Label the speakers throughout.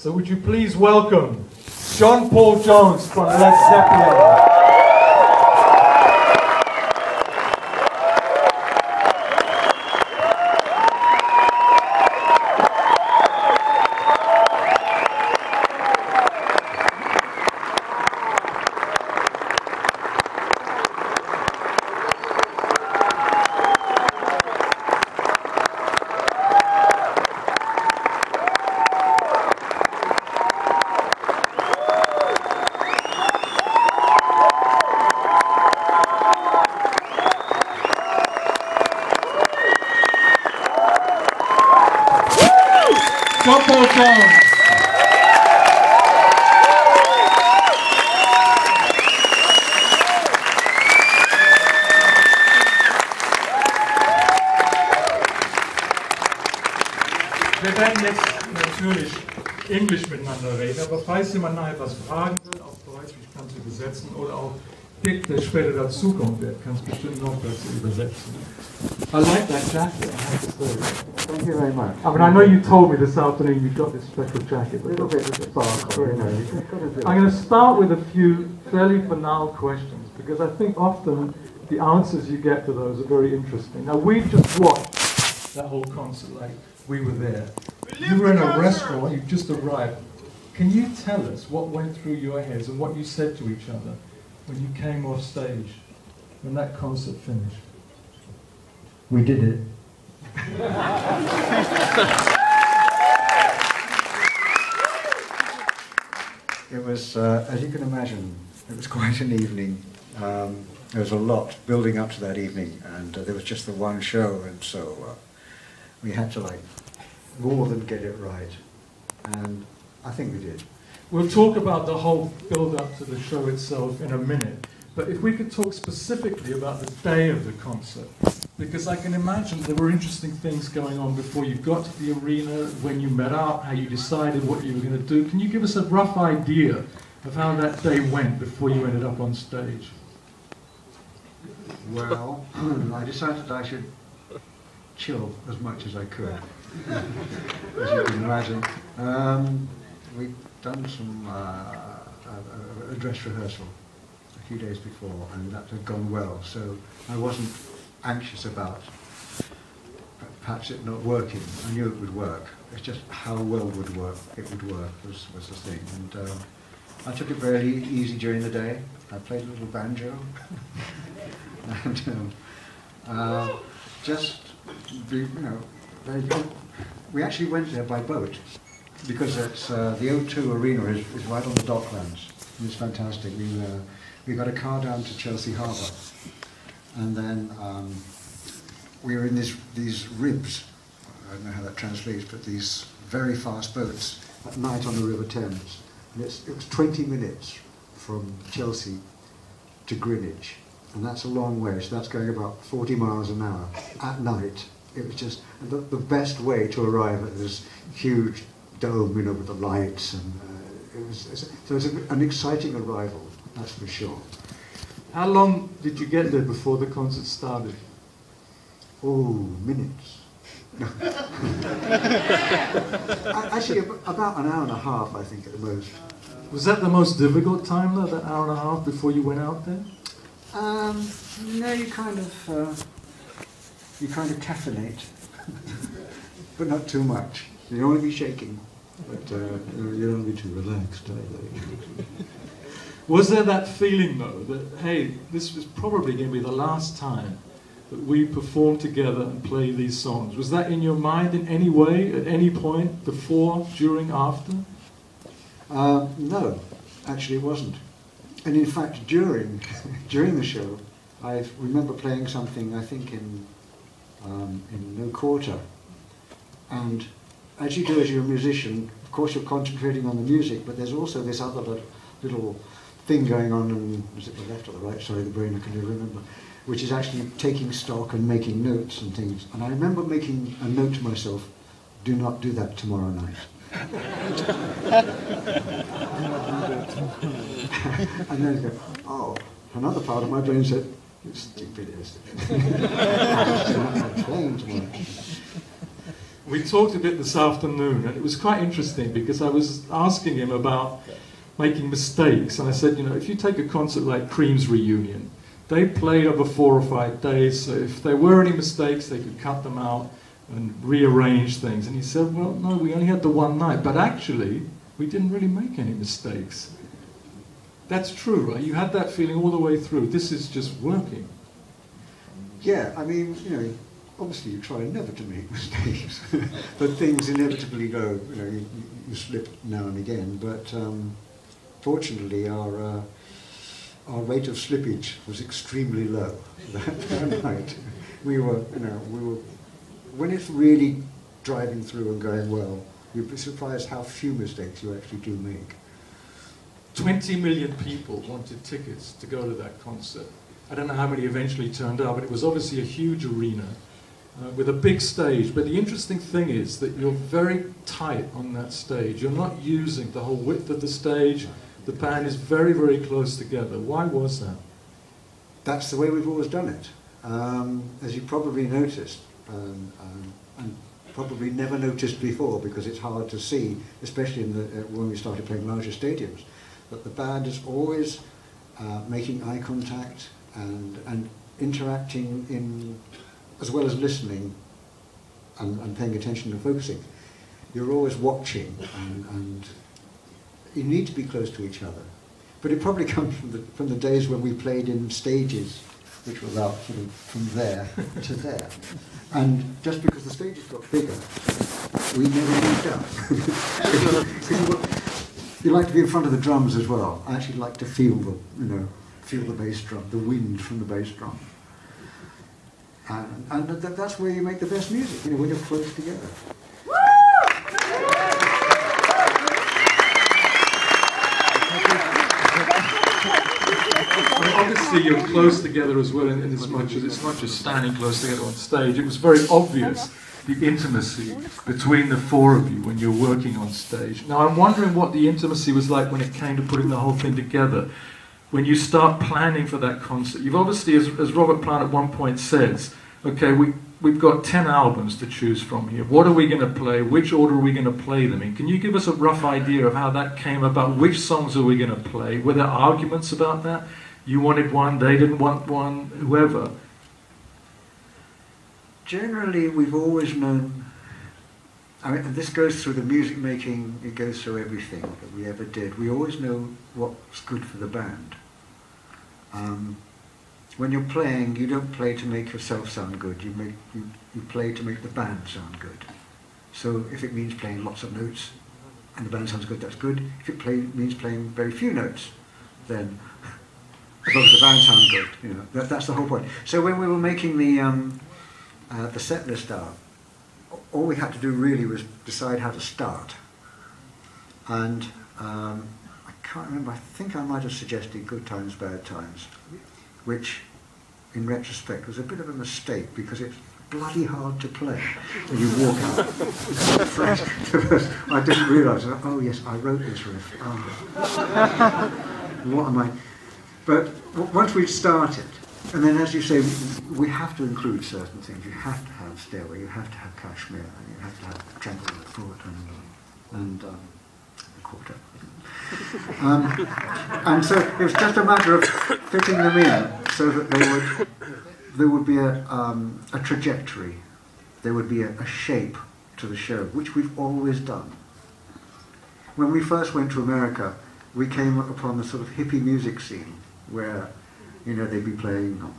Speaker 1: So would you please welcome John Paul Jones from Led Zeppelin. John Paul Jones. Wir werden jetzt natürlich Englisch miteinander reden, aber falls jemand noch etwas fragen will, auf Deutsch, ich kann es übersetzen, oder auch Dick, der später dazukommen wird, kann es bestimmt noch besser übersetzen. I like that jacket, I have to say.
Speaker 2: Thank you very much.
Speaker 1: I mean, I know you told me this afternoon you've got this special jacket, but A
Speaker 2: little bit of sparkle, you know. you've got to do
Speaker 1: I'm going to start with a few fairly banal questions because I think often the answers you get to those are very interesting. Now, we just watched that whole concert, like we were there. You were in a restaurant, you just arrived. Can you tell us what went through your heads and what you said to each other when you came off stage, when that concert finished?
Speaker 2: We did it. it was, uh, as you can imagine, it was quite an evening. Um, there was a lot building up to that evening, and uh, there was just the one show, and so uh, we had to like more than get it right, and I think we did.
Speaker 1: We'll talk about the whole build up to the show itself in a minute, but if we could talk specifically about the day of the concert, because I can imagine there were interesting things going on before you got to the arena, when you met up, how you decided what you were going to do. Can you give us a rough idea of how that day went before you ended up on stage?
Speaker 2: Well, I decided I should chill as much as I could, as you can imagine. Um, we'd done some uh, a, a- dress rehearsal a few days before, and that had gone well, so I wasn't anxious about perhaps it not working. I knew it would work. It's just how well would work it would work was, was the thing. And um, I took it very easy during the day. I played a little banjo. and um, uh, just be, you know. We actually went there by boat because it's uh, the O2 Arena is, is right on the docklands. It's fantastic. We uh, we got a car down to Chelsea Harbour, and then um, we were in these these ribs. I don't know how that translates, but these very fast boats at night on the River Thames. And it was 20 minutes from Chelsea to Greenwich, and that's a long way. So that's going about 40 miles an hour at night. It was just the, the best way to arrive at this huge dome, you know, with the lights, and uh, it was it's, so it's a, an exciting arrival. That's for sure.
Speaker 1: How long did you get there before the concert started?
Speaker 2: Oh, minutes. A- Actually, ab- about an hour and a half, I think, at the most.
Speaker 1: Was that the most difficult time, though, that hour and a half before you went out there?
Speaker 2: Um, no, you kind of, uh, you kind of caffeinate, but not too much. You don't want to be shaking, but uh, you don't be too relaxed either.
Speaker 1: Was there that feeling though that hey, this was probably going to be the last time that we perform together and play these songs? Was that in your mind in any way, at any point, before, during, after?
Speaker 2: Uh, no, actually it wasn't. And in fact, during during the show, I remember playing something I think in um, in No Quarter, and as you do as you're a musician, of course you're concentrating on the music, but there's also this other little, little thing going on, and is it the left or the right? Sorry, the brain I can never remember. Which is actually taking stock and making notes and things. And I remember making a note to myself: "Do not do that tomorrow night." and then I go, oh, another part of my brain said, stupid tomorrow.
Speaker 1: We talked a bit this afternoon, and it was quite interesting because I was asking him about making mistakes, and I said, you know, if you take a concert like Cream's Reunion, they played over four or five days, so if there were any mistakes, they could cut them out and rearrange things. And he said, well, no, we only had the one night, but actually, we didn't really make any mistakes. That's true, right? You had that feeling all the way through. This is just working.
Speaker 2: Yeah, I mean, you know, obviously you try never to make mistakes, but things inevitably go, you know, you, you slip now and again, but um, fortunately our, uh, our rate of slippage was extremely low that night. We were, you know, we were, when it's really driving through and going well, you'd be surprised how few mistakes you actually do make.
Speaker 1: 20 million people wanted tickets to go to that concert. I don't know how many eventually turned up, but it was obviously a huge arena uh, with a big stage. But the interesting thing is that you're very tight on that stage. You're not using the whole width of the stage. The band is very, very close together. Why was that?
Speaker 2: That's the way we've always done it. Um, as you probably noticed, um, um, and probably never noticed before because it's hard to see, especially in the, uh, when we started playing larger stadiums, that the band is always uh, making eye contact and, and interacting in as well as listening and, and paying attention and focusing, you're always watching and, and you need to be close to each other. But it probably comes from the, from the days when we played in stages, which were about sort of from there to there. And just because the stages got bigger, we never moved up. you like to be in front of the drums as well. I actually like to feel the, you know, feel the bass drum, the wind from the bass drum. And, and th that's where you make the best music, you know, when you're close together.
Speaker 1: obviously you're close together as well in, in, as much as it's not just standing close together on stage. It was very obvious the intimacy between the four of you when you're working on stage. Now I'm wondering what the intimacy was like when it came to putting the whole thing together. When you start planning for that concert, you've obviously, as, as Robert Plant at one point says, okay, we, we've got 10 albums to choose from here. What are we going to play? Which order are we going to play them in? Can you give us a rough idea of how that came about? Which songs are we going to play? Were there arguments about that? You wanted one, they didn't want one, whoever.
Speaker 2: Generally, we've always known, I mean, this goes through the music making, it goes through everything that we ever did. We always know what's good for the band. Um, when you're playing, you don't play to make yourself sound good. You, make, you, you play to make the band sound good. So if it means playing lots of notes and the band sounds good, that's good. If it play, means playing very few notes, then as long as the band sounds good, you know, that, that's the whole point. So when we were making the, um, uh, the set list out, all we had to do really was decide how to start. And um, I can't remember, I think I might have suggested Good Times, Bad Times, which in retrospect, was a bit of a mistake because it's bloody hard to play when you walk out. I didn't realise, oh yes, I wrote this riff. Oh. what am I? But once we've started, and then as you say, we have to include certain things. You have to have Stairway, you have to have Kashmir, and you have to have Tranquil Thought and, and um, Quarter. Um, and so it was just a matter of fitting them in so that they would, there would be a, um, a trajectory, there would be a, a shape to the show, which we've always done. When we first went to America, we came upon the sort of hippie music scene where, you know, they'd be playing, um,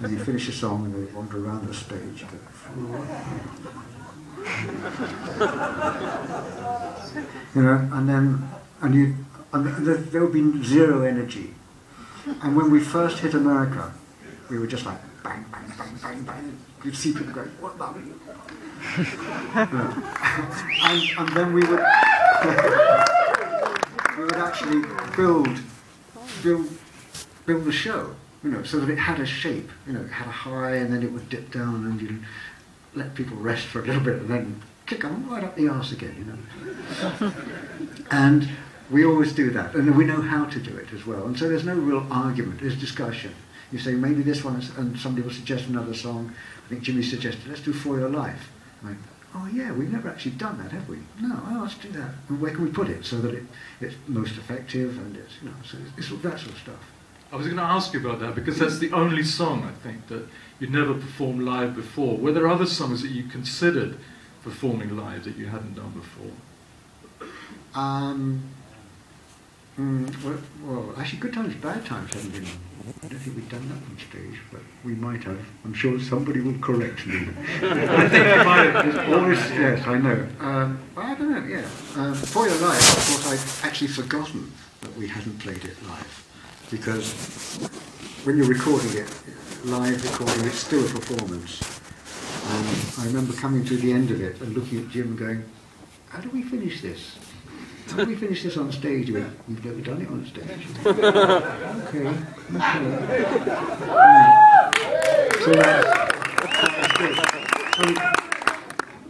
Speaker 2: and you finish a song and they wander around the stage. you know, and then, and you, and there would be zero energy. And when we first hit America, we were just like bang, bang, bang, bang, bang. You'd see people going, what the? and, and then we would, we would actually build, build, build the show, you know, so that it had a shape. You know, it had a high, and then it would dip down, and you let people rest for a little bit, and then kick them right up the arse again, you know. and we always do that, and we know how to do it as well. And so there's no real argument, there's discussion. You say, maybe this one, is, and somebody will suggest another song. I think Jimmy suggested, let's do For Your Life. Right? oh yeah, we've never actually done that, have we? No, oh, let's do that. And where can we put it so that it, it's most effective and it's, you know, so it's, it's that sort of stuff.
Speaker 1: I was going to ask you about that because that's the only song I think that you'd never performed live before. Were there other songs that you considered performing live that you hadn't done before?
Speaker 2: Um, mm, well, actually, Good Times, Bad Times haven't been. I don't think we've done that on stage, but we might have. I'm sure somebody will correct me.
Speaker 1: I think might have.
Speaker 2: Always, yes, I know. Um, I don't know, yeah. Um, For Your Life, of course, I'd actually forgotten that we hadn't played it live. Because when you're recording it, live recording, it's still a performance. And I remember coming to the end of it and looking at Jim and going, how do we finish this? How do we finish this on stage? We've never done it on stage. okay, okay. So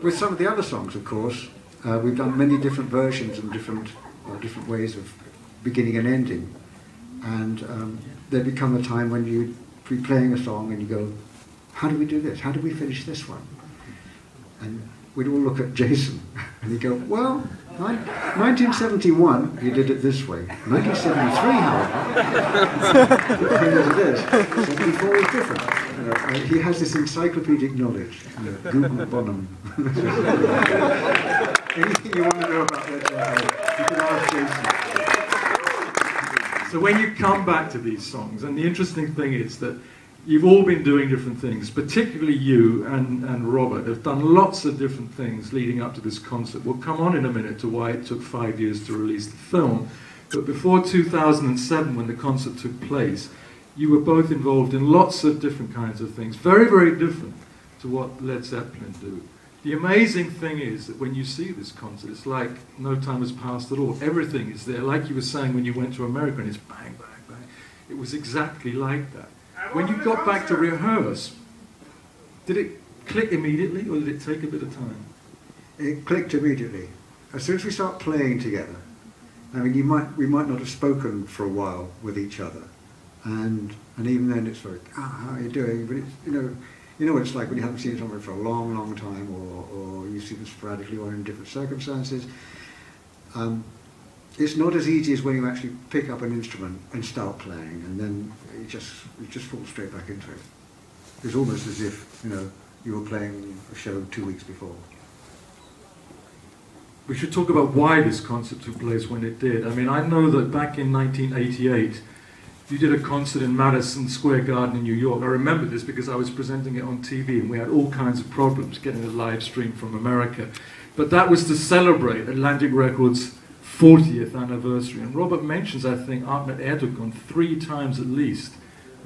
Speaker 2: with some of the other songs, of course, uh, we've done many different versions and different, uh, different ways of beginning and ending. And um, there become a time when you be playing a song and you go, how do we do this? How do we finish this one? And we'd all look at Jason and he'd go, well, 1971, he did it this way. 1973, however, it this. 74 was different. Know, he has this encyclopedic knowledge. You know, Google Bonham. Anything you want to know about that, you can ask Jason.
Speaker 1: So when you come back to these songs, and the interesting thing is that you've all been doing different things, particularly you and, and Robert have done lots of different things leading up to this concert. We'll come on in a minute to why it took five years to release the film. But before 2007, when the concert took place, you were both involved in lots of different kinds of things, very, very different to what Led Zeppelin do. The amazing thing is that when you see this concert, it's like no time has passed at all. Everything is there, like you were saying when you went to America, and it's bang, bang, bang. It was exactly like that. When you got back to rehearse, did it click immediately or did it take a bit of time?
Speaker 2: It clicked immediately. As soon as we start playing together, I mean, you might, we might not have spoken for a while with each other. And, and even then it's like, ah, how are you doing? But it's, you know, you know what it's like when you haven't seen someone for a long, long time or, or you see them sporadically or in different circumstances. Um, it's not as easy as when you actually pick up an instrument and start playing, and then you just you just fall straight back into it. It's almost as if you know you were playing a show two weeks before.
Speaker 1: We should talk about why this concert took place when it did. I mean, I know that back in 1988, you did a concert in Madison Square Garden in New York. I remember this because I was presenting it on TV, and we had all kinds of problems getting a live stream from America. But that was to celebrate Atlantic Records' 40th anniversary. And Robert mentions, I think, Ahmet Ertegun three times at least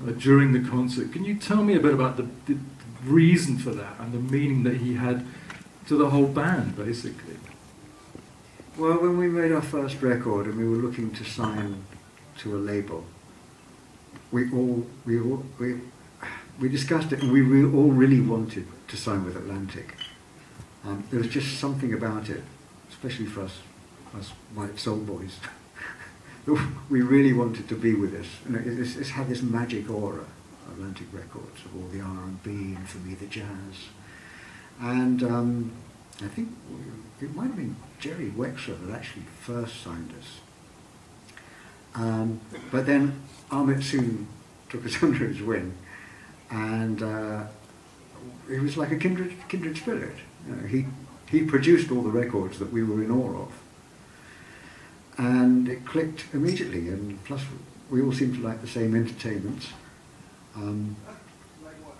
Speaker 1: uh, during the concert. Can you tell me a bit about the, the, reason for that and the meaning that he had to the whole band, basically?
Speaker 2: Well, when we made our first record and we were looking to sign to a label, we all we all, we we discussed it and we re all really wanted to sign with Atlantic. Um, there was just something about it, especially for us as white soul boys. we really wanted to be with this. Know, it's, it's had this magic aura, Atlantic Records, of all the R&B and for me the jazz. And um, I think it might have been Jerry Wexler that actually first signed us. Um, but then Ahmet soon took us under his wing, and uh, he was like a kindred, kindred spirit. You know, he, he produced all the records that we were in awe of and it clicked immediately. And plus, we all seem to like the same entertainments. Um,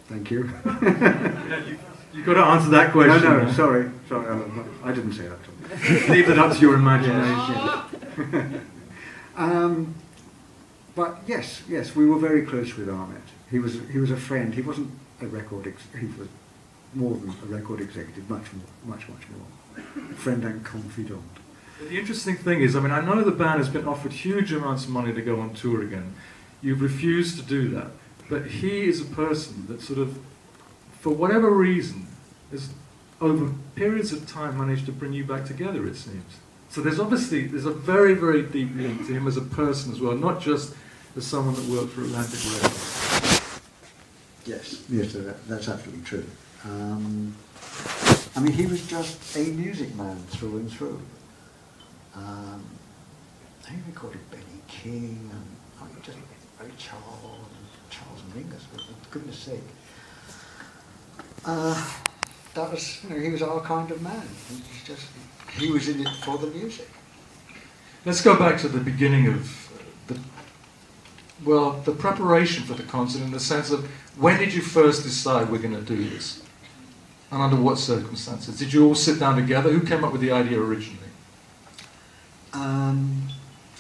Speaker 2: thank you.
Speaker 1: You've got to answer that question.
Speaker 2: No, no, sorry, sorry, uh, I didn't say that.
Speaker 1: Leave that up to your imagination.
Speaker 2: um, but yes, yes, we were very close with Ahmet. He was he was a friend. He wasn't a record. He was more than a record executive. Much more, much much more. Friend and confidant.
Speaker 1: The interesting thing is, I mean, I know the band has been offered huge amounts of money to go on tour again. You've refused to do that. But he is a person that sort of, for whatever reason, has over periods of time managed to bring you back together, it seems. So there's obviously, there's a very, very deep link to him as a person as well, not just as someone that worked for Atlantic Records.
Speaker 2: Yes, yes, that, that's absolutely true. Um, I mean, he was just a music man through and through. Um, he recorded Benny King and I mean, just Ray Charles and Charles Mingus, for goodness sake. Uh, that was, you know, he was our kind of man. He was just, he was in it for the music.
Speaker 1: Let's go back to the beginning of the, well, the preparation for the concert in the sense of when did you first decide we're going to do this? And under what circumstances? Did you all sit down together? Who came up with the idea originally?
Speaker 2: Um,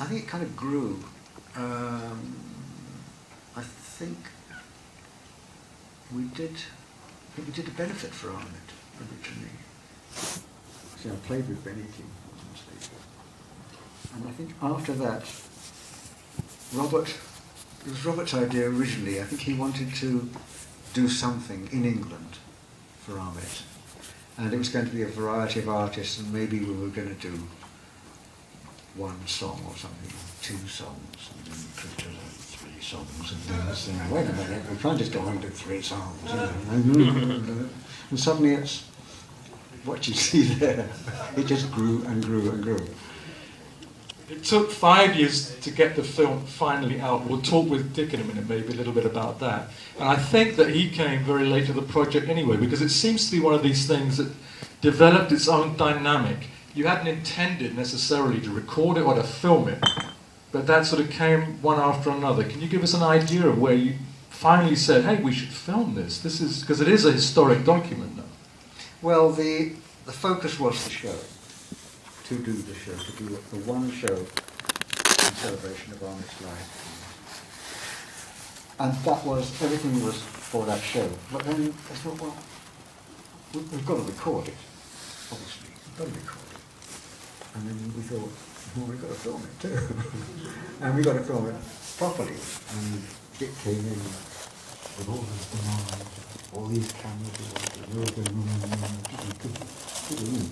Speaker 2: I think it kind of grew. Um, I think we did. I think we did a benefit for Ahmet originally. See, I played with Benny King, and I think after that, Robert. It was Robert's idea originally. I think he wanted to do something in England for Ahmet, and it was going to be a variety of artists, and maybe we were going to do one song or something, two songs, and then three songs, and then saying, wait a minute, we can't just go on and do three songs. And suddenly it's what you see there. It just grew and grew and grew.
Speaker 1: It took five years to get the film finally out. We'll talk with Dick in a minute, maybe a little bit about that. And I think that he came very late to the project anyway, because it seems to be one of these things that developed its own dynamic you hadn't intended necessarily to record it or to film it, but that sort of came one after another. Can you give us an idea of where you finally said, hey, we should film this? This is, because it is a historic document.
Speaker 2: Well, the, the focus was the show, to do the show, to do the one show in celebration of Ahmet's life. And that was, everything was for that show. But then I thought, well, we've got to record it, obviously. We've got to record it. And then we thought, well, we've got to film it too. and we've got to film it properly. And Dick came in with all this demand, all these cameras, the room,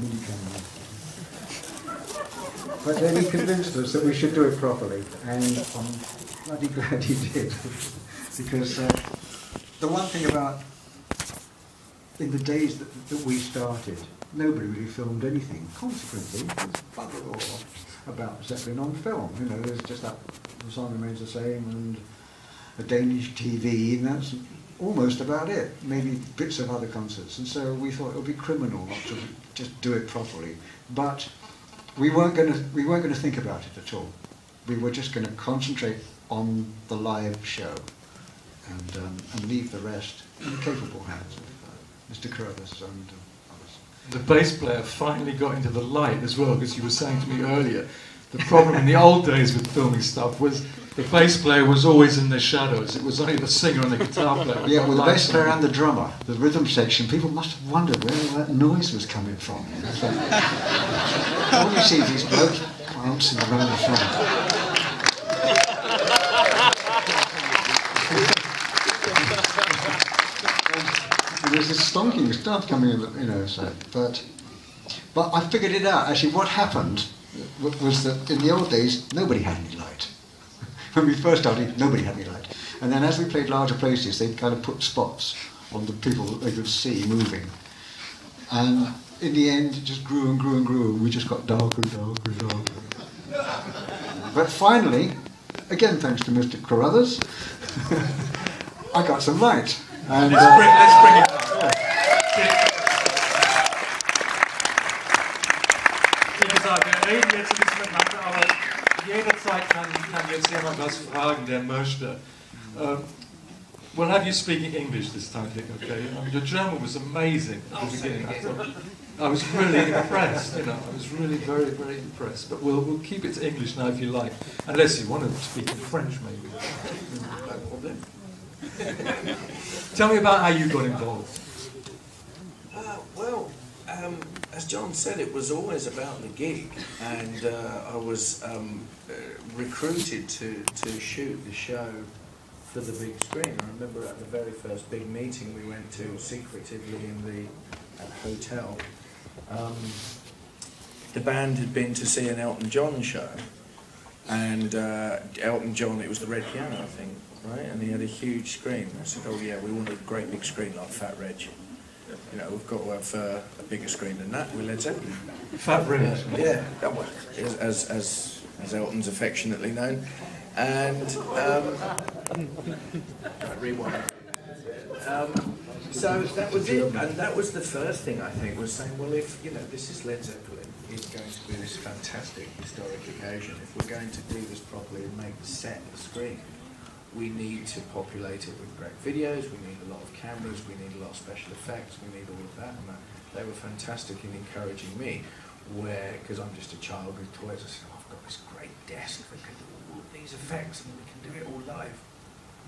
Speaker 2: mini cameras. But then he convinced us that we should do it properly, and I'm bloody glad he did. because uh, the one thing about in the days that, that we started, nobody really filmed anything. Consequently, there's bugger all about Zeppelin on film. You know, there's just that the song remains the same and a Danish TV, and that's almost about it. Maybe bits of other concerts. And so we thought it would be criminal not to just do it properly. But we weren't going to we weren't going to think about it at all. We were just going to concentrate on the live show and um, and leave the rest in the capable hands of uh, Mr. Carruthers and. Uh,
Speaker 1: the bass player finally got into the light as well, because you were saying to me earlier, the problem in the old days with filming stuff was the bass player was always in the shadows. It was only the singer and the guitar player.
Speaker 2: Yeah, well, the bass player and the drummer, the rhythm section, people must have wondered where all that noise was coming from. So, all you see is these blokes bouncing around the front. there's this stonking stuff coming in, you know, so, but, but I figured it out. Actually, what happened was that in the old days, nobody had any. When we first started, nobody had any light. And then as we played larger places, they'd kind of put spots on the people that they could see moving. And in the end, it just grew and grew and grew, and we just got darker and darker and darker. but finally, again thanks to Mr. Carruthers, I got some light.
Speaker 1: And, let's, bring, let's bring it up. Uh, Wie jederzeit kann, kann jetzt jemand was fragen, der möchte. Um, we'll have you speaking English this time, Dick, okay? I mean, your German was amazing at the beginning. I, thought, I was really impressed, you know, I was really very, very impressed. But we'll, we'll keep it to English now if you like, unless you want to speak in French, maybe. No problem. Tell me about how you got involved.
Speaker 3: Uh, well, um, as John said, it was always about the gig, and uh, I was um, uh, recruited to, to shoot the show for the big screen. I remember at the very first big meeting we went to secretively in the hotel. Um, the band had been to see an Elton John show, and uh, Elton John, it was the Red Piano, I think, right? And he had a huge screen. I said, oh yeah, we want a great big screen like Fat Reg. You know, we've got to have uh, a bigger screen than that with Led Zeppelin.
Speaker 1: Rim.
Speaker 3: Yeah, as, as, as Elton's affectionately known. And, um, rewind. Um, so that was it, and that was the first thing I think was saying, well, if you know this is Led Zeppelin, it's going to be this fantastic historic occasion. If we're going to do this properly and make the set the screen, we need to populate it with great videos. We need a lot of cameras. We need a lot of special effects. We need all of that, and that, they were fantastic in encouraging me. Where, because I'm just a child with toys, I said, oh, I've got this great desk we can do all these effects, and we can do it all live.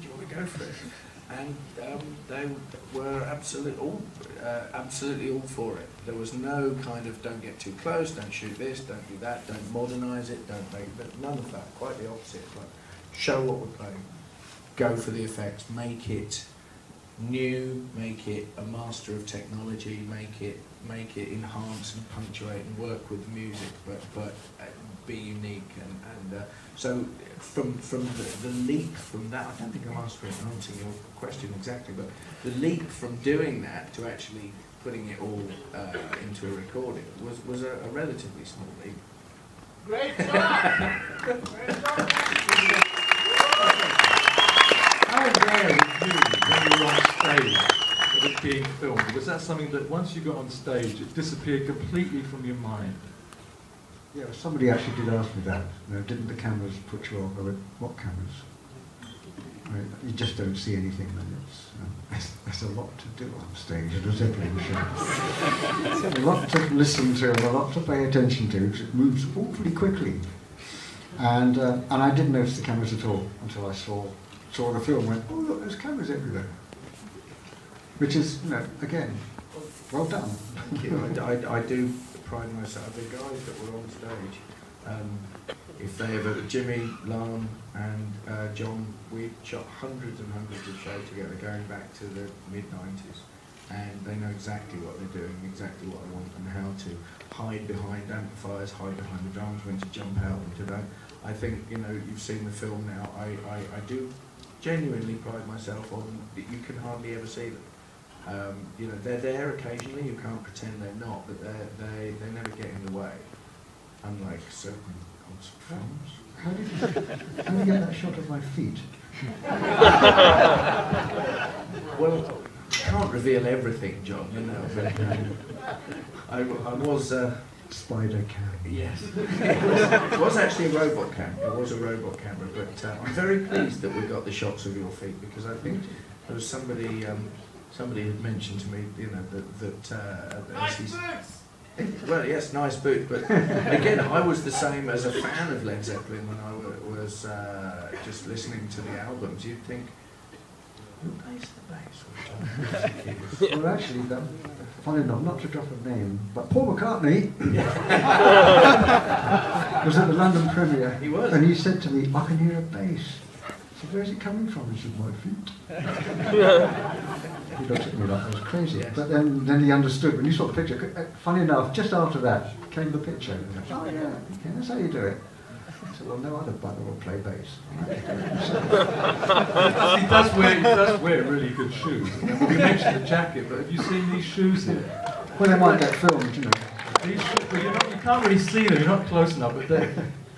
Speaker 3: Do you want to go for it? and um, they were absolutely all, uh, absolutely all for it. There was no kind of don't get too close, don't shoot this, don't do that, don't modernise it, don't make it, none of that. Quite the opposite. Like, show what we're playing, go for the effects, make it new, make it a master of technology, make it make it enhance and punctuate and work with music, but but uh, be unique and and uh, so from from the, the leap from that, I don't think I'm answering, answering your question exactly, but the leap from doing that to actually putting it all uh, into a recording was was a, a relatively small leap.
Speaker 4: Great job! Great job!
Speaker 1: Aware were you when you were on stage of it being filmed? Was that something that once you got on stage, it disappeared completely from your mind?
Speaker 2: Yeah, somebody actually did ask me that. You know, didn't the cameras put you off? Went, what cameras? Right, you just don't see anything, and it's, um, there's a lot to do on stage at a Zeppelin show. a lot to listen to, and a lot to pay attention to, because it moves awfully quickly. And, uh, and I didn't notice the cameras at all until I saw, saw the film went, oh look, there's cameras everywhere. Which is, you know, again, well done.
Speaker 3: Thank you. I, I, I do pride myself. The guys that were on stage, um, if they ever, Jimmy, Lon, and uh, John, we shot hundreds and hundreds of shows together, going back to the mid '90s, and they know exactly what they're doing, exactly what they want, and how to hide behind amplifiers, hide behind the drums, when to jump out and to that. I think you know you've seen the film now. I, I, I do genuinely pride myself on that you can hardly ever see them. Um, you know, they're there occasionally, you can't pretend they're not, but they they, they never get in the way, unlike certain concert films.
Speaker 2: How did you, how did you get that shot of my feet?
Speaker 3: Well, I can't reveal everything, John, you know, but um, I, I was, uh,
Speaker 2: Spider cam.
Speaker 3: yes, it was, it was actually a robot camera, it was a robot camera, but uh, I'm very pleased that we got the shots of your feet, because I think there was somebody, um, somebody had mentioned to me, you know, that, that, uh, that
Speaker 4: Nice boots!
Speaker 3: Well, yes, nice boot, but again, I was the same as a fan of Led Zeppelin when I was uh, just listening to the albums. You'd think, who plays the bass?
Speaker 2: Well, actually, that, funny enough, not to drop a name, but Paul McCartney was at the London premiere.
Speaker 3: He was.
Speaker 2: And he said to me, I can hear a bass. So where's it coming from? He said, my feet. he looked at me like I was crazy.
Speaker 3: Yes.
Speaker 2: But then, then he understood. When you saw the picture, uh, funny enough, just after that came the picture. And he went, oh yeah, yeah, that's how you do it. I said, well, no other bugger will play bass. I have to do it myself.
Speaker 1: he does wear he does wear really good shoes. We mentioned the jacket, but have you seen these shoes here?
Speaker 2: Well, they might get filmed, you know.
Speaker 1: These shoes, well, you're not, you can't really see them. You're not close enough, but they,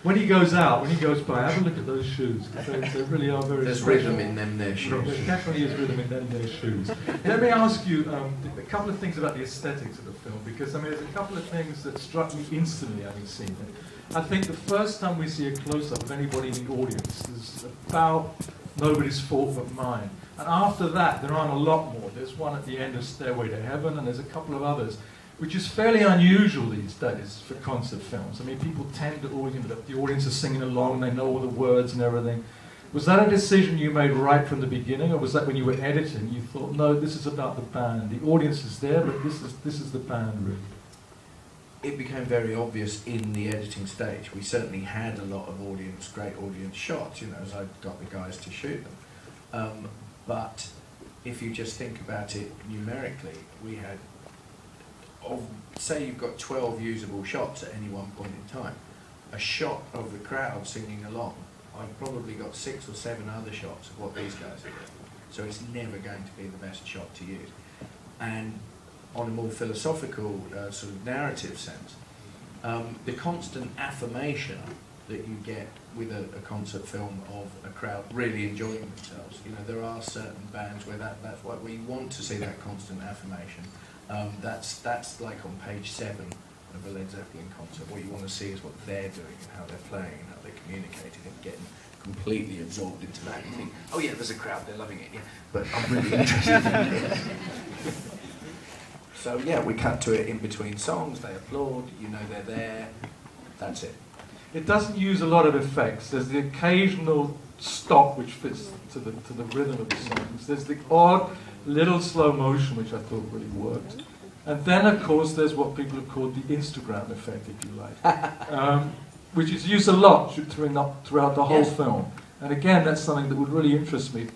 Speaker 1: when he goes out, when he goes by, have a look at those shoes. 'cause They, they really are very.
Speaker 3: There's
Speaker 1: special.
Speaker 3: rhythm in them there
Speaker 1: There definitely is rhythm in them, their shoes. Let me ask you um, a couple of things about the aesthetics of the film, because I mean, there's a couple of things that struck me instantly having seen it. I think the first time we see a close-up of anybody in the audience is about nobody's fault but mine. And after that, there aren't a lot more. There's one at the end of Stairway to Heaven, and there's a couple of others, which is fairly unusual these days for concert films. I mean, people tend to always, you know, the audience is singing along, they know all the words and everything. Was that a decision you made right from the beginning, or was that when you were editing, you thought, no, this is about the band. The audience is there, but this is this is the band, really.
Speaker 3: It became very obvious in the editing stage. We certainly had a lot of audience, great audience shots, you know, as I got the guys to shoot them. Um, but if you just think about it numerically, we had, of, say you've got 12 usable shots at any one point in time, a shot of the crowd singing along, I've probably got six or seven other shots of what these guys are doing. So it's never going to be the best shot to use. And on a more philosophical uh, sort of narrative sense, um, the constant affirmation that you get with a, a concert film of a crowd really enjoying themselves. You know, there are certain bands where that, that's what we want to see that constant affirmation. Um, that's that's like on page seven of a Led Zeppelin concert. What you want to see is what they're doing and how they're playing and how they're communicating and getting completely absorbed into that. You think, oh yeah, there's a crowd, they're loving it, yeah, but I'm really interested in this. So yeah, we cut to it in between songs. They applaud. You know they're there. That's it.
Speaker 1: It doesn't use a lot of effects. There's the occasional stop which fits to the to the rhythm of the songs. There's the odd little slow motion which I thought really worked. And then of course there's what people have called the Instagram effect, if you like, um, which is used a lot throughout throughout the whole
Speaker 3: Yes.
Speaker 1: film. And again, that's something that would really interest me.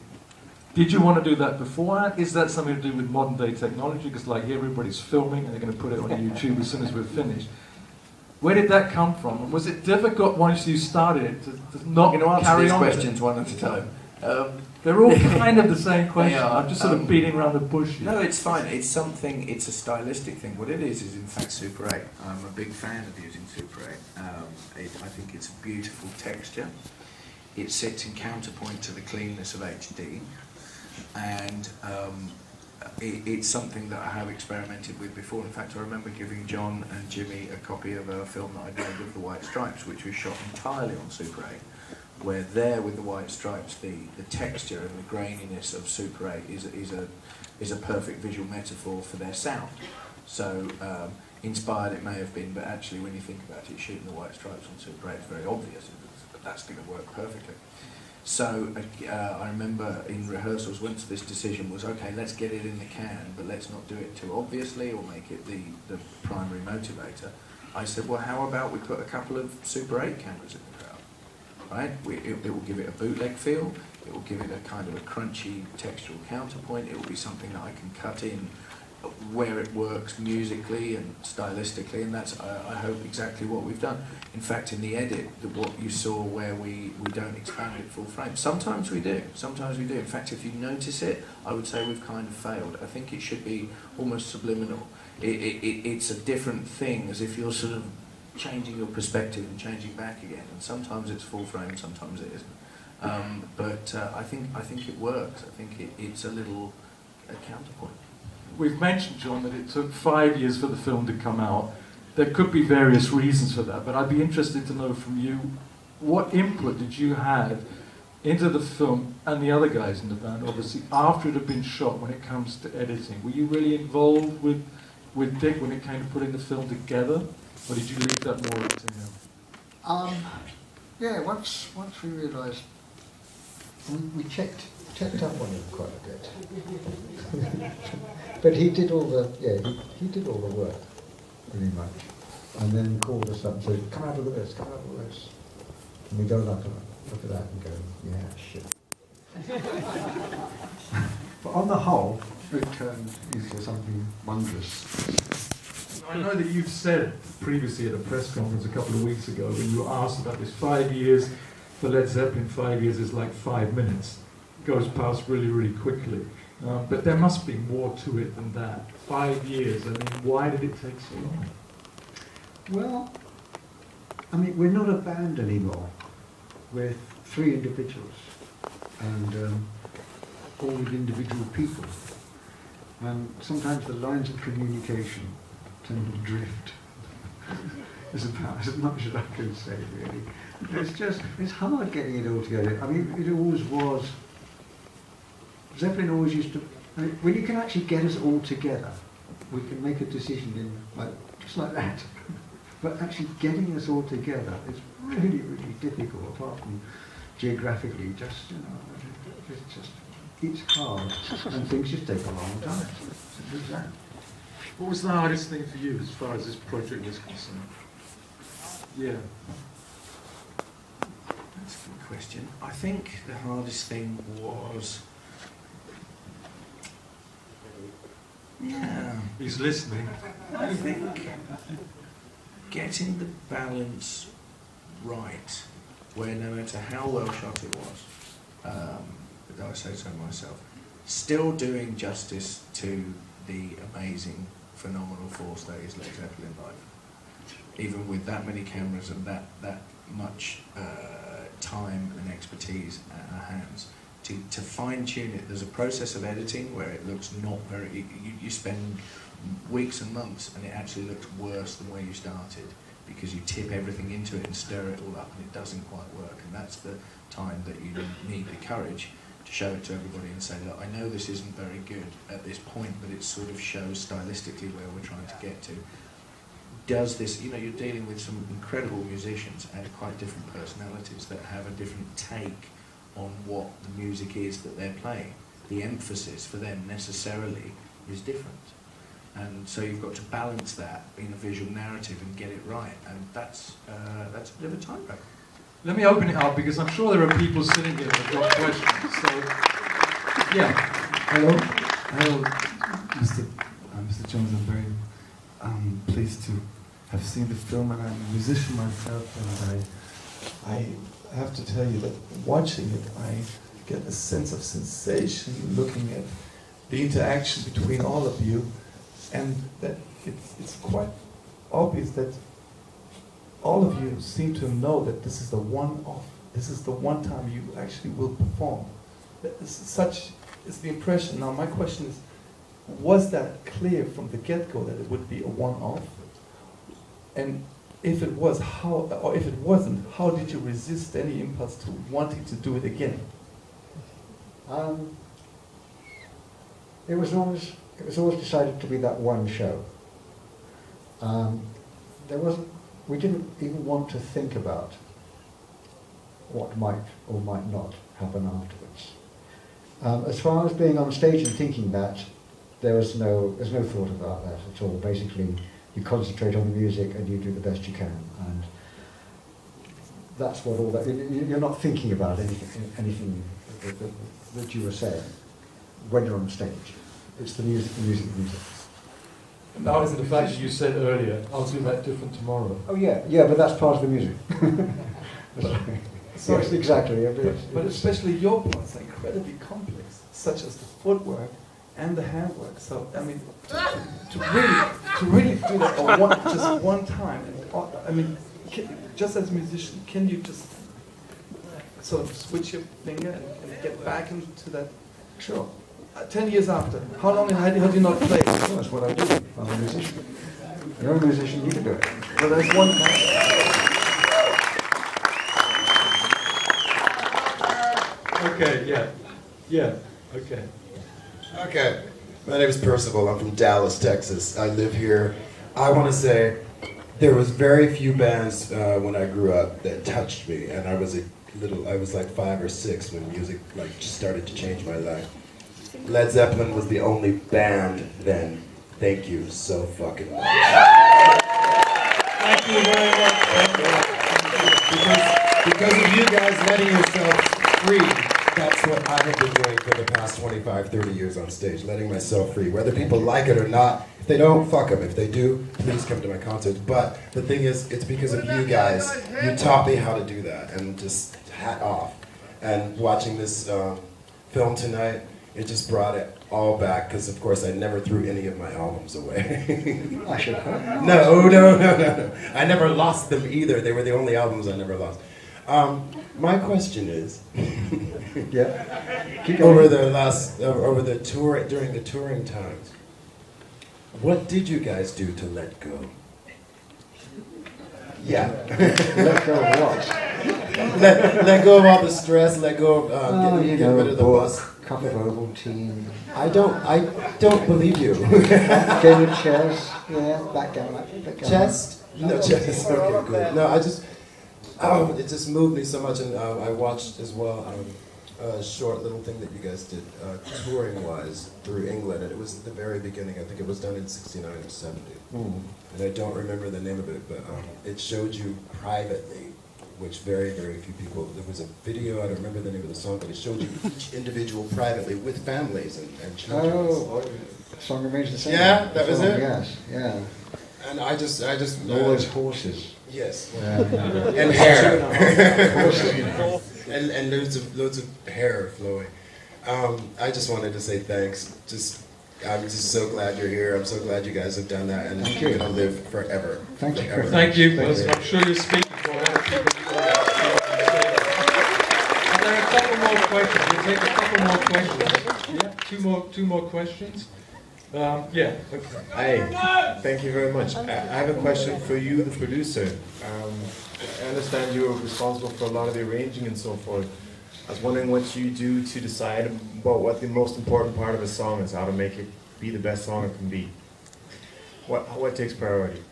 Speaker 1: Did you want to do that beforehand? Is that something to do with modern day technology? Because like here, everybody's filming and they're going to put it on YouTube as soon as we're finished. Where did that come from? And was it difficult once you started to, to not
Speaker 3: going to answer these
Speaker 1: on?
Speaker 3: questions one at a time. Um,
Speaker 1: They're all kind of the same question.
Speaker 3: are,
Speaker 1: I'm just sort
Speaker 3: um,
Speaker 1: of beating around the bush. here.
Speaker 3: No, it's fine. It's something. It's a stylistic thing. What it is is, in fact, Super 8. I'm a big fan of using Super 8. Um, it, I think it's a beautiful texture. It sits in counterpoint to the cleanness of HD, and um, it, it's something that I have experimented with before. In fact, I remember giving John and Jimmy a copy of a film that I made of the White Stripes, which was shot entirely on Super 8 where there with the white stripes, the, the texture and the graininess of Super 8 is, is, a, is a perfect visual metaphor for their sound. So um, inspired it may have been, but actually when you think about it, shooting the white stripes on Super 8 is very obvious. That that's going to work perfectly. So uh, I remember in rehearsals, once this decision was, okay, let's get it in the can, but let's not do it too obviously or make it the, the primary motivator. I said, well, how about we put a couple of Super 8 cameras in the crowd? right? We, it, it will give it a bootleg feel. It will give it a kind of a crunchy textural counterpoint. It will be something that I can cut in where it works musically and stylistically, and that's I, I hope exactly what we've done. In fact, in the edit, the, what you saw where we, we don't expand it full frame. Sometimes we do. Sometimes we do. In fact, if you notice it, I would say we've kind of failed. I think it should be almost subliminal. It, it, it, it's a different thing, as if you're sort of changing your perspective and changing back again. And sometimes it's full frame, sometimes it isn't. Um, but uh, I think I think it works. I think it, it's a little a counterpoint.
Speaker 1: We've mentioned, John, that it took five years for the film to come out. There could be various reasons for that, but I'd be interested to know from you what input did you have into the film and the other guys in the band, obviously, after it had been shot when it comes to editing? Were you really involved with, with Dick when it came to putting the film together, or did you leave that more to him?
Speaker 2: Um, yeah, once once we realised, we checked checked up on him quite a bit. but he did all the yeah he, he did all the work pretty much, and then called us up and said, "Come have a look at this, come have a look at this," and we go look at look at that and go, "Yeah, shit." but on the whole, it um, turned into something wondrous.
Speaker 1: I know that you've said previously at a press conference a couple of weeks ago when you were asked about this five years for Led Zeppelin, five years is like five minutes. Goes past really, really quickly. Um, but there must be more to it than that. Five years, I mean, why did it take so long?
Speaker 2: Well, I mean, we're not a band anymore. We're three individuals, and um, all with individual people. And sometimes the lines of communication tend to drift. about as much as I can say, really. It's just, it's hard getting it all together. I mean, it always was. Zeppelin always used to, I mean, when you can actually get us all together, we can make a decision in, like, just like that. But actually getting us all together is really, really difficult, apart from geographically, just, you know, it's just, it's hard, and things just take a long time. Simple as that.
Speaker 1: What was the hardest thing for you as far as this project was concerned? Yeah.
Speaker 3: That's a good question. I think the hardest thing was. Yeah,
Speaker 1: He's listening.
Speaker 3: I think getting the balance right, where no matter how well shot it was, um, but I say so myself, still doing justice to the amazing phenomenal force that is Led Zeppelin live. Even with that many cameras and that that much uh, time and expertise at our hands, to, to fine tune it, there's a process of editing where it looks not very. You, you spend weeks and months, and it actually looks worse than where you started because you tip everything into it and stir it all up, and it doesn't quite work. And that's the time that you need the courage to show it to everybody and say, look, I know this isn't very good at this point, but it sort of shows stylistically where we're trying to get to. Does this, you know, you're dealing with some incredible musicians and quite different personalities that have a different take on what the music is that they're playing. The emphasis for them necessarily is different. And so you've got to balance that in a visual narrative and get it right. And that's, uh, that's a bit of a tightrope.
Speaker 1: Let me open it up because I'm sure there are people sitting here that have got questions. So, yeah.
Speaker 5: Hello, hello, Mr. Uh, Mr. Jones. I'm very um, pleased to have seen the film, and I'm a musician myself, and I, I have to tell you that watching it, I get a sense of sensation looking at the interaction between all of you, and that it's, it's quite obvious that all of you seem to know that this is the one-off. This is the one time you actually will perform. Is such is the impression. Now, my question is, was that clear from the get-go that it would be a one-off? And if it was, how, or if it wasn't, how did you resist any impulse to wanting to do it again?
Speaker 2: Um, it was always it was always decided to be that one show. Um, there wasn't. We didn't even want to think about what might or might not happen afterwards. Um, as far as being on stage and thinking that, there was no there's no thought about that at all. Basically, you concentrate on the music and you do the best you can, and that's what all that. you- You're not thinking about anything anything that, that, that you were saying when you're on stage. It's the music, the music, the music.
Speaker 1: Now, that was the fact that you said earlier, I'll do that different tomorrow.
Speaker 2: Oh yeah, yeah, but that's part of the music.
Speaker 5: So-
Speaker 2: yes, exactly. but
Speaker 5: But,
Speaker 2: it's-
Speaker 5: but
Speaker 2: it's-
Speaker 5: especially your parts are incredibly complex, such as the footwork and the handwork. So I mean, to, to really, to really do that on one, just one time. And, uh, I mean, just as a musician, can you just sort of switch your finger and, and get back into that?
Speaker 2: sure.
Speaker 5: Uh, Ten years after, how long had, had you not played?
Speaker 2: Well, that's what I do. I'm a musician. You're a musician. You can do it.
Speaker 5: Well, there's one.
Speaker 1: Okay, yeah. Yeah, okay.
Speaker 6: Okay, my name is Percival. I'm from Dallas, Texas. I live here. I want to say there was very few bands uh, when I grew up that touched me, and I was a little. I was like five or six when music like just started to change my life. Led Zeppelin was the only band then. Thank you so fucking much. Thank you very much. Because, because of you guys letting yourselves free, that's what I have been doing for the past 25, 30 years on stage, letting myself free. Whether people like it or not, if they don't, fuck them. If they do, please come to my concerts. But the thing is, it's because of you guys. You taught me how to do that, and just hat off. And watching this um, film tonight, it just brought it all back, because of course I never threw any of my albums away.
Speaker 2: I should hope.
Speaker 6: No, no, no, no, no. I never lost them either. They were the only albums I never lost. Um, my question is,
Speaker 2: Yeah. Keep
Speaker 6: over the last, over the tour, during the touring times, what did you guys do to let go? Yeah.
Speaker 2: Let go of what?
Speaker 6: let, let go of all the stress, let go of um,
Speaker 2: Oh,
Speaker 6: getting,
Speaker 2: you
Speaker 6: getting
Speaker 2: know,
Speaker 6: rid of the
Speaker 2: book,
Speaker 6: bus.
Speaker 2: cup of Ovaltine,
Speaker 6: I don't, I don't believe you.
Speaker 2: game of chess, yeah, backgammon.
Speaker 6: Chest? No, chest. Okay, good. No, I just, oh, it just moved me so much, and uh, I watched as well um, a short little thing that you guys did, uh, touring-wise through England, and it was at the very beginning. I think it was done in '69 or '70,
Speaker 2: Mm.
Speaker 6: and I don't remember the name of it, but um, it showed you privately, which very, very few people. There was a video. I don't remember the name of the song, but it showed you each individual privately with families and, and children.
Speaker 2: Oh, song remains the same.
Speaker 6: Yeah, that was
Speaker 2: Song,
Speaker 6: it?
Speaker 2: Yes, yeah.
Speaker 6: And I just, I just,
Speaker 2: all those horses.
Speaker 6: Yes,
Speaker 2: Yeah.
Speaker 6: and hair.
Speaker 2: horses, you know.
Speaker 6: and, and loads of loads of hair flowing. Um, I just wanted to say thanks. Just I'm just so glad you're here. I'm so glad you guys have done that, and
Speaker 2: Thank
Speaker 6: you're
Speaker 2: you.
Speaker 6: gonna live forever.
Speaker 2: Thank you.
Speaker 1: Thank you.
Speaker 6: Thank you.
Speaker 1: I'm sure you're speaking for a lot people. There are a couple more questions. We'll take a couple more questions. Yeah, two more, two more questions. Um, yeah. Okay.
Speaker 7: Hi, thank you very much. I I have a question for you, the producer. Um, I understand you're responsible for a lot of the arranging and so forth. I was wondering what you do to decide about what the most important part of a song is, how to make it be the best song it can be. What, what takes priority?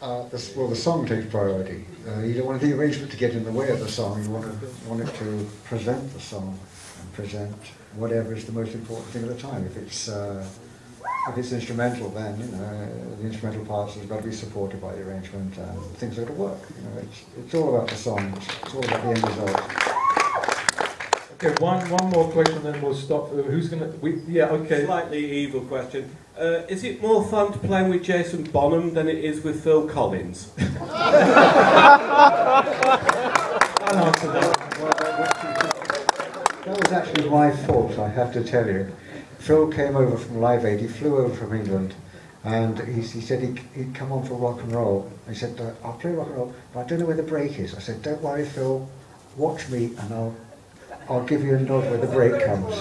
Speaker 2: Uh, the, well, the song takes priority. Uh, you don't want the arrangement to get in the way of the song. You want, to, want it to present the song and present whatever is the most important thing at the time. If it's uh, if it's instrumental, then you know the instrumental parts have got to be supported by the arrangement, and things are going to work. You know, it's it's all about the song. It's, it's all about the end result.
Speaker 1: Okay, one, one more question, then we'll stop. Uh, Who's gonna? We, yeah. Okay.
Speaker 8: Slightly evil question. Uh, is it more fun to play with Jason Bonham than it is with Phil Collins?
Speaker 1: I'll answer that.
Speaker 2: That, that was actually my fault, I have to tell you. Phil came over from Live Aid, he flew over from England, and he, he said he'd, he'd come on for rock and roll. He said, uh, I'll play rock and roll, but I don't know where the break is. I said, don't worry, Phil, watch me and I'll, I'll give you a nod where the break comes.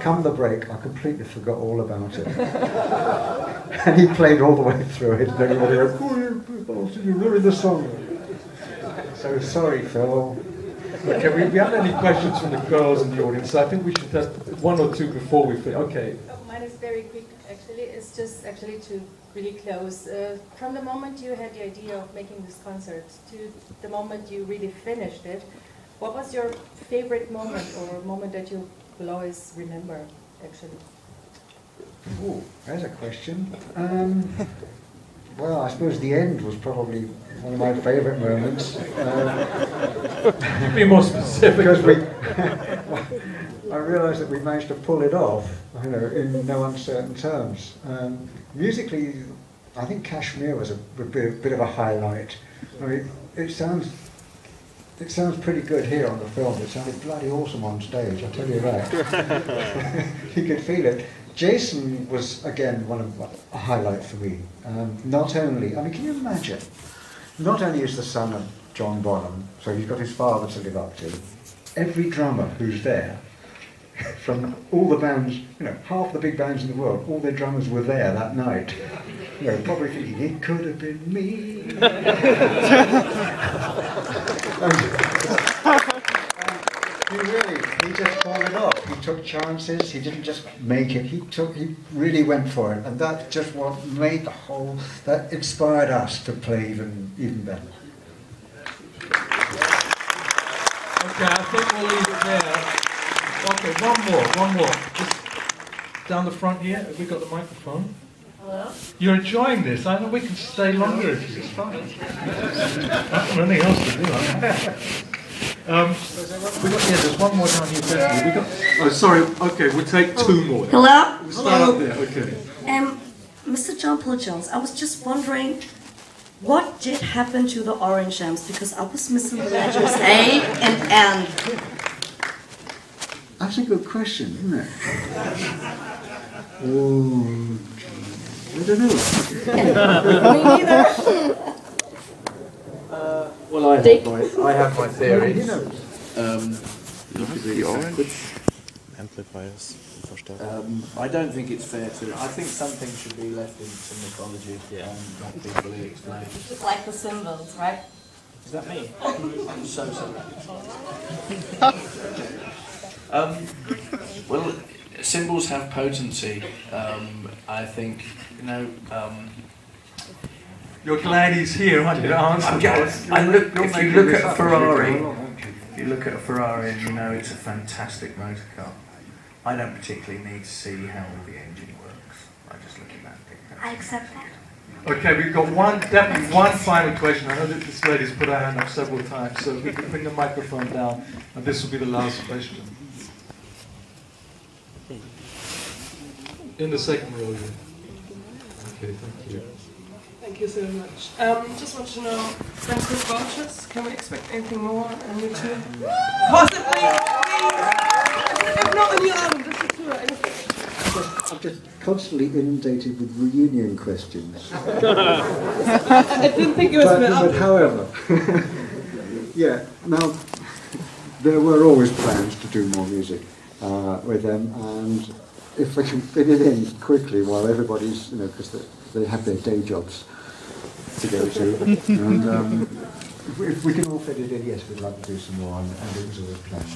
Speaker 2: Come the break, I completely forgot all about it. and he played all the way through it, and everybody went, oh, you, you ruined the song. So sorry, Phil.
Speaker 1: Okay, we, we have any questions from the girls in the audience? I think we should have one or two before we finish. Okay.
Speaker 9: Oh, Mine is very quick, actually. It's just actually to really close. Uh, from the moment you had the idea of making this concert to the moment you really finished it, what was your favorite moment or moment that you will always remember, actually?
Speaker 2: Oh, there's a question. Um, well, I suppose the end was probably one of my favourite moments. Uh,
Speaker 1: Be more specific.
Speaker 2: because we, I realised that we managed to pull it off, you know, in no uncertain terms. Um, musically, I think Kashmir was a, a bit, bit of a highlight. I mean, it sounds, it sounds pretty good here on the film. It sounded bloody awesome on stage. I tell you that. you could feel it. Jason was again one of a highlight for me. Um, not only, I mean, can you imagine? Not only is the son of John Bonham, so he's got his father to live up to. Every drummer who's there, from all the bands, you know, half the big bands in the world, all their drummers were there that night. You know, probably thinking it could have been me. He really, he it off. He took chances. He didn't just make it. He took, he really went for it, and that just what made the whole. That inspired us to play even, even better.
Speaker 1: Okay, I think we'll leave it there. Okay, one more, one more. Just down the front here. Have we got the microphone?
Speaker 9: Hello?
Speaker 1: You're enjoying this. I know we can stay longer if you. I've got nothing else to do. Huh? Um, we got, yeah, there's one more down here. definitely. We got, oh, sorry. Okay, we'll take two more.
Speaker 10: Hello?
Speaker 1: We'll start up there. Okay.
Speaker 10: Um, Mr. John Paul Jones, I was just wondering what did happen to the orange jams because I was missing the letters A and N.
Speaker 2: That's a good question, isn't it? Oh, I don't know.
Speaker 10: Me neither.
Speaker 11: Well, I have my, I have my theories.
Speaker 2: You know,
Speaker 11: Um,
Speaker 7: The orange amplifiers.
Speaker 11: um, I don't think it's fair to. I think something should be left in to mythology and not be fully explained.
Speaker 10: Just like the symbols, right?
Speaker 11: Is that me? I'm so sorry.
Speaker 3: Um, well, symbols have potency. Um, I think, you know, um,
Speaker 1: You're glad he's here, aren't you? To answer
Speaker 3: I'm ga-
Speaker 1: those.
Speaker 3: I look,
Speaker 2: you're
Speaker 3: if you look at a
Speaker 2: up as you go
Speaker 3: Ferrari,
Speaker 2: you?
Speaker 3: if you look at a Ferrari and you know it's a fantastic motor car, I don't particularly need to see how the engine works. I just look at that picture.
Speaker 10: I accept that.
Speaker 1: Okay, we've got one, definitely one final question. I know that this lady's put her hand up several times, so we can bring the microphone down, and this will be the last question. In the second row here. Okay, thank you.
Speaker 12: Thank you so much. Um, just want to know, Crooked Vultures, can we expect anything more on you too? Possibly, please! If not a new album, just a tour, anything.
Speaker 2: I'm just constantly inundated with reunion questions.
Speaker 12: I didn't think it was meant
Speaker 2: but however, yeah, now there were always plans to do more music uh, with them, and if we can fit it in quickly while everybody's, you know, because they, they have their day jobs to go to, and um, if, we, if we can all fit it in, yes, we'd like to do some more, and, and it was always planned.